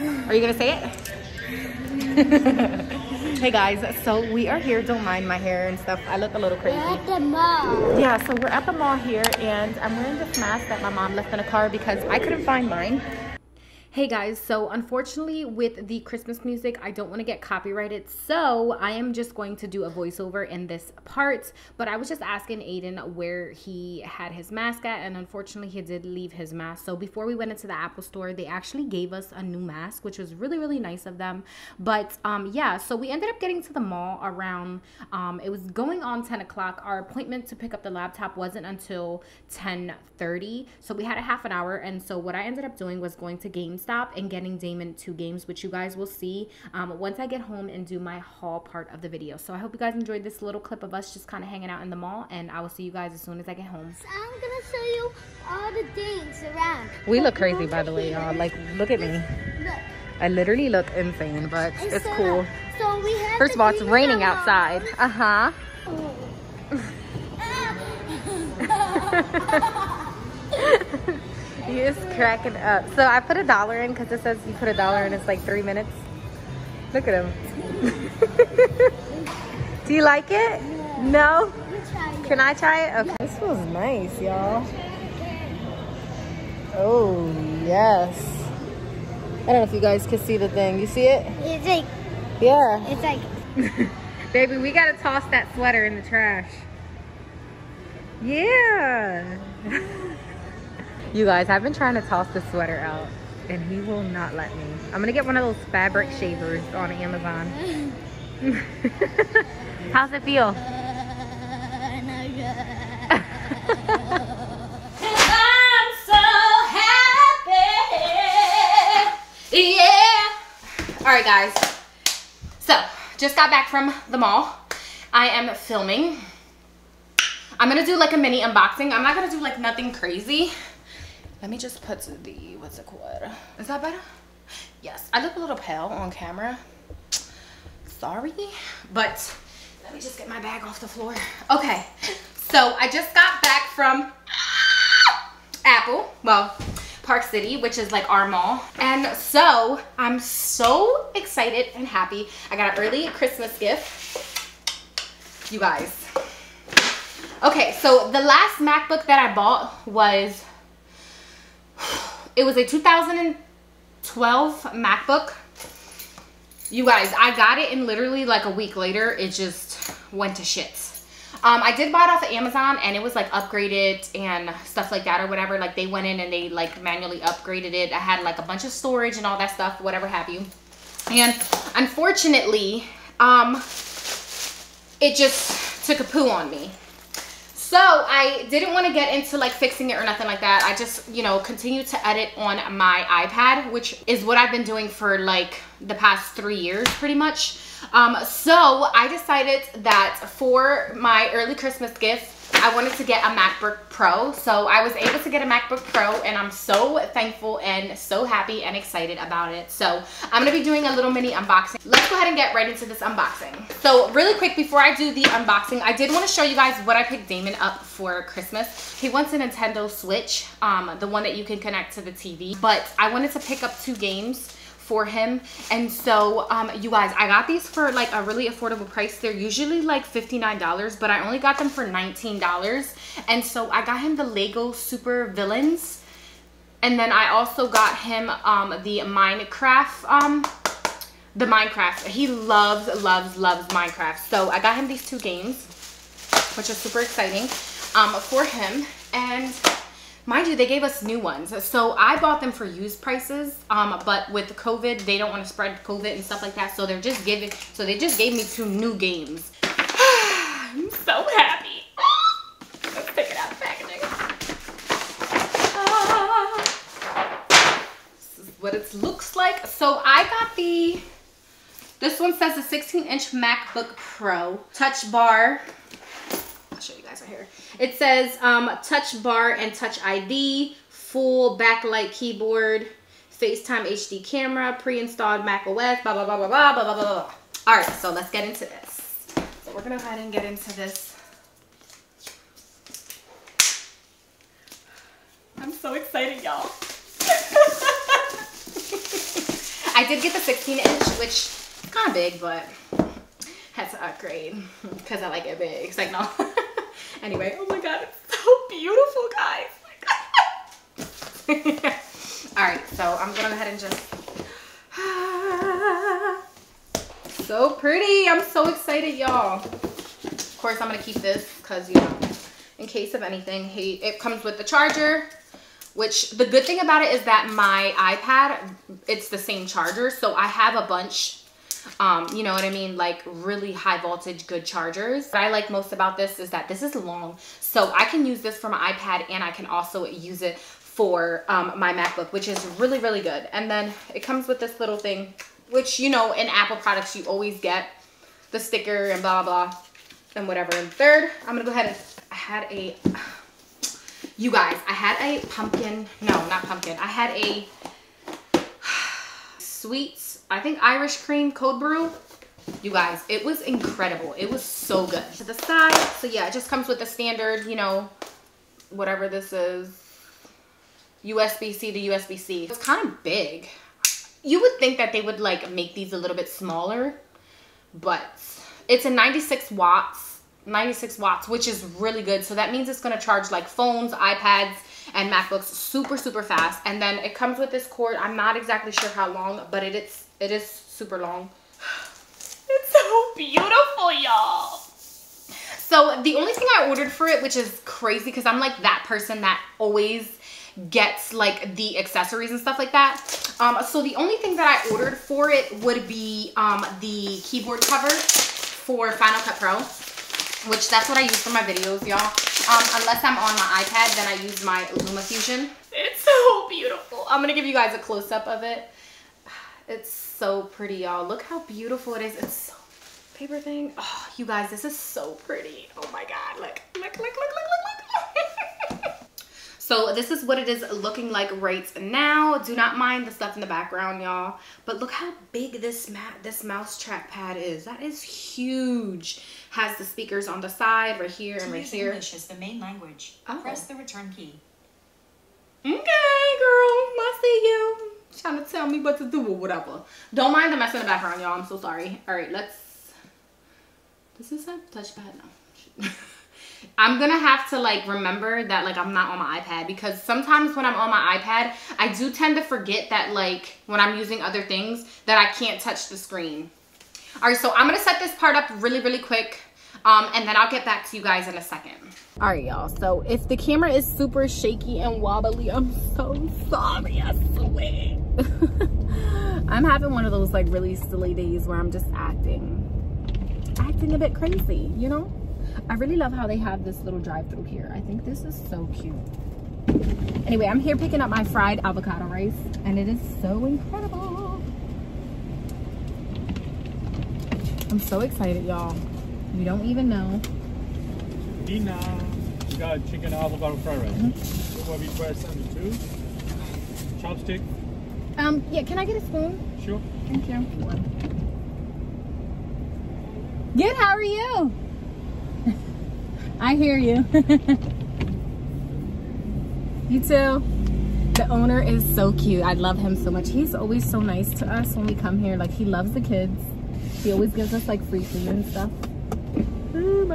Are you gonna say it? hey guys, so we are here. Don't mind my hair and stuff. I look a little crazy. We're at the mall. Yeah, so we're at the mall here and I'm wearing this mask that my mom left in a car because I couldn't find mine. Hey guys, so unfortunately with the Christmas music, I don't want to get copyrighted, so I am just going to do a voiceover in this part, but I was just asking Aiden where he had his mask at, and unfortunately he did leave his mask. So before we went into the Apple store, they actually gave us a new mask, which was really, really nice of them. But um, yeah, so we ended up getting to the mall around, um, it was going on 10 o'clock. Our appointment to pick up the laptop wasn't until 10.30, so we had a half an hour, and so what I ended up doing was going to Games GameStop and getting Damon two games, which you guys will see um, once I get home and do my haul part of the video. So I hope you guys enjoyed this little clip of us just kind of hanging out in the mall, and I will see you guys as soon as I get home. So I'm gonna show you all the things around. We look crazy, by the way, y'all. Like, look at me. Look. I literally look insane, but And it's so- cool. So we have First of all, it's raining outside. Uh huh. He is cracking up. So I put a dollar in because it says you put a dollar in, it's like three minutes. Look at him. Do you like it? No? It. Can I try it? Okay. This feels nice, y'all. Oh, yes. I don't know if you guys can see the thing. You see it? It's like Yeah. it's like Baby, we gotta toss that sweater in the trash. Yeah. you guys, I've been trying to toss the sweater out and he will not let me. I'm gonna get one of those fabric shavers on Amazon. How's it feel? I'm so happy. Yeah. All right, guys. So, just got back from the mall. I am filming. I'm gonna do like a mini unboxing. I'm not gonna do like nothing crazy. Let me just put the, what's it called? Is that better? Yes, I look a little pale on camera. Sorry, but let me just get my bag off the floor. Okay, so I just got back from Apple, well, Park City, which is like our mall. And so I'm so excited and happy. I got an early Christmas gift. You guys. Okay, so the last MacBook that I bought was, it was a 2012 MacBook. You guys, I got it and literally like a week later, it just went to shit. Um, I did buy it off of Amazon and it was like upgraded and stuff like that or whatever. Like they went in and they like manually upgraded it. I had like a bunch of storage and all that stuff, whatever have you. And unfortunately, um, it just took a poo on me. So I didn't want to get into like fixing it or nothing like that. I just, you know, continued to edit on my iPad, which is what I've been doing for like the past three years pretty much. Um, so I decided that for my early Christmas gift, I wanted to get a MacBook Pro. So I was able to get a MacBook Pro and I'm so thankful and so happy and excited about it. So I'm gonna be doing a little mini unboxing. Let's go ahead and get right into this unboxing. So really quick, before I do the unboxing, I did wanna show you guys what I picked Damon up for Christmas. He wants a Nintendo Switch, um, the one that you can connect to the TV. But I wanted to pick up two games for him. And so um you guys i got these for like a really affordable price. They're usually like 59 dollars but i only got them for 19 dollars. And so i got him the lego super villains. And then i also got him um the minecraft um the minecraft. He loves loves loves minecraft. So i got him these two games which is super exciting um for him. And Mind you, they gave us new ones. So I bought them for used prices. Um, but with COVID, they don't want to spread COVID and stuff like that. So they're just giving, so they just gave me two new games. I'm so happy. Let's take it out of packaging. Ah. This is what it looks like. So I got the, this one says a 16 inch MacBook Pro touch bar. Show you guys right here. It says um, touch bar and touch ID, full backlight keyboard, FaceTime HD camera, pre-installed Mac OS, blah, blah, blah, blah, blah, blah, blah, blah, blah. All right, so let's get into this. So we're gonna go ahead and get into this. I'm so excited, y'all. I did get the 16 inch, which is kind of big, but had to upgrade because I like it big. It's like, no. Anyway, oh my God, it's so beautiful, guys. All right, so I'm gonna go ahead and just, so pretty. I'm so excited, y'all. Of course, I'm gonna keep this because, you know, in case of anything, hey, it comes with the charger, which the good thing about it is that my iPad, it's the same charger. So I have a bunch um, you know what I mean? Like really high voltage, good chargers. What I like most about this is that this is long. So I can use this for my iPad and I can also use it for um, my MacBook, which is really, really good. And then it comes with this little thing, which, you know, in Apple products, you always get the sticker and blah, blah, and whatever. And third, I'm gonna go ahead and, I had a, you guys, I had a pumpkin, no, not pumpkin. I had a sweet I think Irish cream cold brew. You guys, it was incredible. It was so good. To the side, so yeah, it just comes with the standard, you know, whatever this is, USB-C to USB-C. It's kind of big. You would think that they would like make these a little bit smaller, but it's a 96 watts, 96 watts, which is really good. So that means it's gonna charge like phones, iPads, and MacBooks super, super fast. And then it comes with this cord. I'm not exactly sure how long, but it is it is super long. It's so beautiful, y'all. So the only thing I ordered for it, which is crazy because I'm like that person that always gets like the accessories and stuff like that. Um, so the only thing that I ordered for it would be um, the keyboard cover for Final Cut Pro, which that's what I use for my videos, y'all. Um, unless I'm on my iPad, then I use my LumaFusion. It's so beautiful. I'm gonna give you guys a close-up of it. It's so pretty, y'all. Look how beautiful it is. It's so paper thing. Oh, you guys, this is so pretty. Oh my God, look, look, look, look, look, look, look. so this is what it is looking like right now. Do not mind the stuff in the background, y'all. But look how big this mat, this mouse trackpad is. That is huge. Has the speakers on the side, right here and right here. English is the main language. Oh. Press the return key. Okay, girl, I see you trying to tell me what to do or whatever. Don't mind the mess in the background, y'all. I'm so sorry. All right, let's. Does this have touchpad? No. I'm gonna have to like remember that like I'm not on my iPad because sometimes when I'm on my iPad, I do tend to forget that like when I'm using other things that I can't touch the screen. All right, so I'm gonna set this part up really, really quick. Um, and then I'll get back to you guys in a second. All right, y'all. So if the camera is super shaky and wobbly, I'm so sorry, I swear. I'm having one of those like really silly days where I'm just acting, acting a bit crazy, you know? I really love how they have this little drive through here. I think this is so cute. Anyway, I'm here picking up my fried avocado rice and it is so incredible. I'm so excited, y'all. You don't even know. Nina, you got chicken avocado fried rice. Mm -hmm. What we press on? Chopstick? Um, yeah, can I get a spoon? Sure. Thank you. Good, how are you? I hear you. you too. The owner is so cute. I love him so much. He's always so nice to us when we come here. Like, he loves the kids. He always gives us, like, free food and stuff.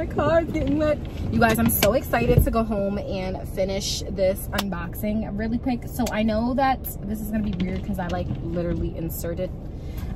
My getting wet. You guys, I'm so excited to go home and finish this unboxing really quick. So I know that this is gonna be weird because I like literally inserted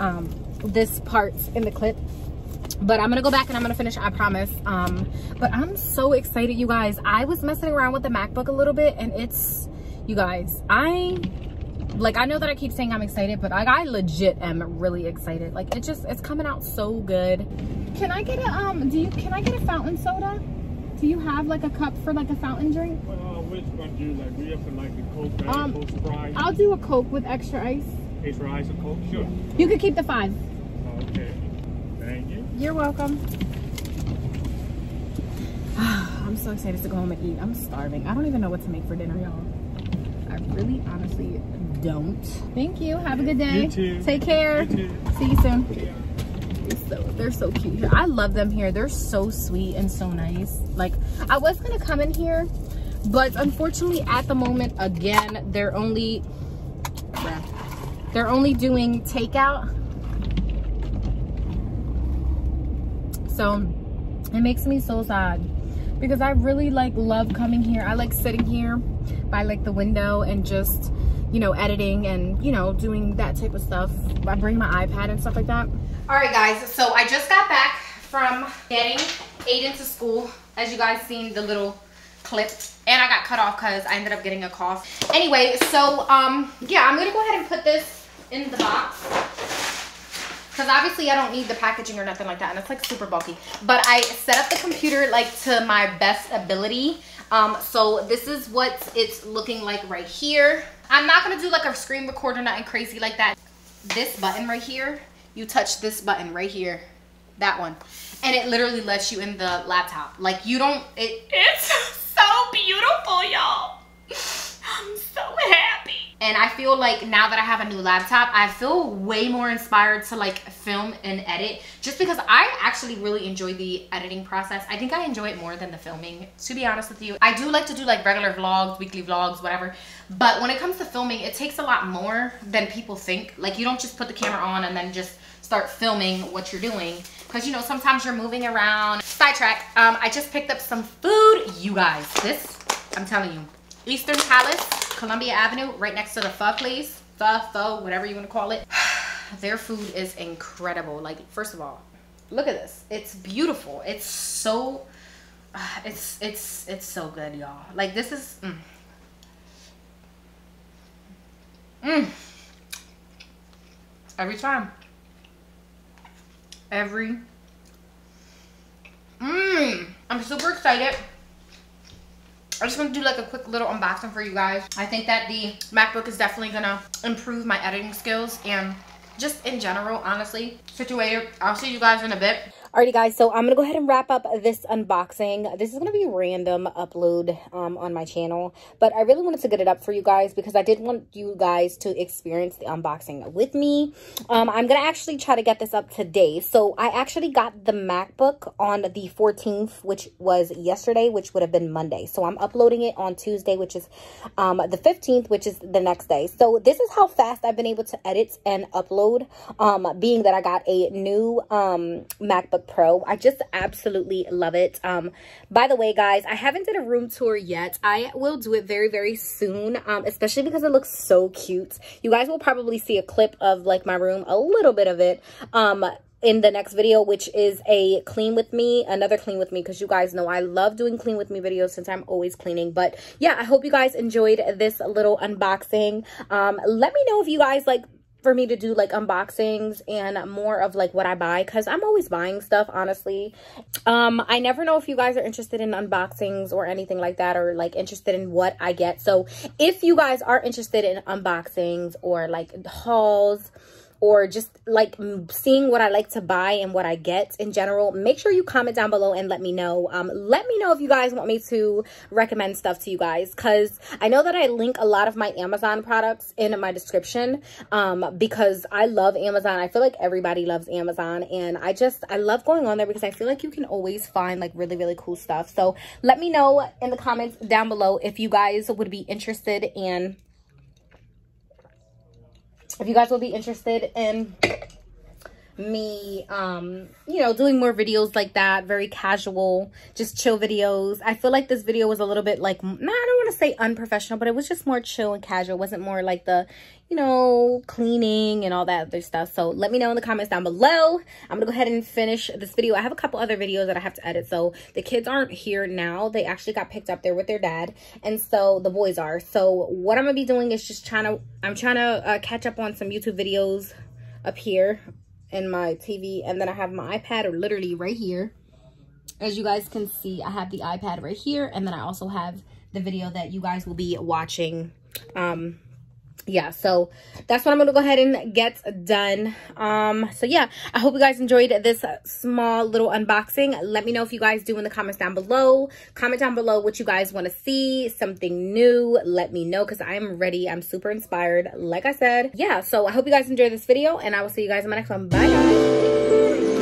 um, this part in the clip. But I'm gonna go back and I'm gonna finish, I promise. Um, but I'm so excited, you guys. I was messing around with the MacBook a little bit and it's, you guys, I like i know that i keep saying i'm excited but like i legit am really excited. Like it just it's coming out so good. Can i get a um do you can i get a fountain soda? Do you have like a cup for like a fountain drink? Uh, which one do you like? We have like a coke right? um coke sprite. I'll do a coke with extra ice. Extra ice and coke? Sure. You could keep the five. Okay. Thank you. You're welcome. I'm so excited to go home and eat. I'm starving. I don't even know what to make for dinner y'all. I really honestly don't. Thank you. Have a good day. You too. Take care. You See you soon. So, they're so cute here. I love them here. They're so sweet and so nice. Like, I was going to come in here, but unfortunately at the moment, again, they're only... they're only doing takeout. So it makes me so sad because I really like love coming here. I like sitting here by like the window and just, you know, editing and, you know, doing that type of stuff. I bring my iPad and stuff like that. All right, guys. So I just got back from getting Aiden to school. As you guys seen the little clip and I got cut off because I ended up getting a cough. Anyway, so um, yeah, I'm gonna go ahead and put this in the box because obviously I don't need the packaging or nothing like that and it's like super bulky but I set up the computer like to my best ability um so this is what it's looking like right here. I'm not gonna do like a screen recorder or nothing crazy like that. This button right here you touch this button right here that one. And it literally lets you in the laptop. Like you don't it it's so beautiful y'all. I'm so happy and I feel like now that I have a new laptop, I feel way more inspired to like film and edit just because I actually really enjoy the editing process. I think I enjoy it more than the filming, to be honest with you. I do like to do like regular vlogs, weekly vlogs, whatever. But when it comes to filming, it takes a lot more than people think. Like you don't just put the camera on and then just start filming what you're doing because you know sometimes you're moving around sidetrack um i just picked up some food you guys this i'm telling you eastern palace Columbia Avenue, right next to the pho place. Pho, pho, whatever you want to call it. Their food is incredible. Like, first of all, look at this. It's beautiful. It's so, it's, it's, it's so good, y'all. Like, this is, mm. Mm. Every time. Every. Mmm. I'm super excited. I just want to do like a quick little unboxing for you guys. I think that the MacBook is definitely going to improve my editing skills and just in general, honestly, situated. I'll see you guys in a bit. Alrighty guys, so I'm going to go ahead and wrap up this unboxing. This is going to be a random upload um, on my channel, but I really wanted to get it up for you guys because I did want you guys to experience the unboxing with me. Um, I'm going to actually try to get this up today. So I actually got the MacBook on the 14th, which was yesterday, which would have been Monday. So I'm uploading it on Tuesday, which is um, the 15th, which is the next day. So this is how fast I've been able to edit and upload, um, being that I got a new um, MacBook MacBook Pro. I just absolutely love it. Um, by the way, guys, I haven't did a room tour yet. I will do it very, very soon, um, especially because it looks so cute. You guys will probably see a clip of like my room, a little bit of it. Um, in the next video which is a clean with me another clean with me because you guys know i love doing clean with me videos since i'm always cleaning but yeah i hope you guys enjoyed this little unboxing um let me know if you guys like for me to do like unboxings and more of like what I buy because I'm always buying stuff honestly. Um I never know if you guys are interested in unboxings or anything like that or like interested in what I get. So if you guys are interested in unboxings or like hauls or just like seeing what I like to buy and what I get in general, make sure you comment down below and let me know. Um, let me know if you guys want me to recommend stuff to you guys because I know that I link a lot of my Amazon products in my description um, because I love Amazon. I feel like everybody loves Amazon and I just, I love going on there because I feel like you can always find like really, really cool stuff. So let me know in the comments down below if you guys would be interested in if you guys will be interested in me um you know doing more videos like that very casual just chill videos i feel like this video was a little bit like no, i don't want to say unprofessional but it was just more chill and casual. It wasn't more like the you know cleaning and all that other stuff. So let me know in the comments down below. I'm gonna go ahead and finish this video. I have a couple other videos that i have to edit. So the kids aren't here now. They actually got picked up there with their dad. And so the boys are. So what i'm gonna be doing is just trying to i'm trying to uh, catch up on some youtube videos up here in my TV. And then I have my iPad or literally right here. As you guys can see, I have the iPad right here. And then I also have the video that you guys will be watching um, yeah so that's what i'm gonna go ahead and get done. Um so yeah i hope you guys enjoyed this small little unboxing. Let me know if you guys do in the comments down below. Comment down below what you guys want to see something new. Let me know because i'm ready. I'm super inspired. Like i said yeah so i hope you guys enjoyed this video and i will see you guys in my next one. Bye guys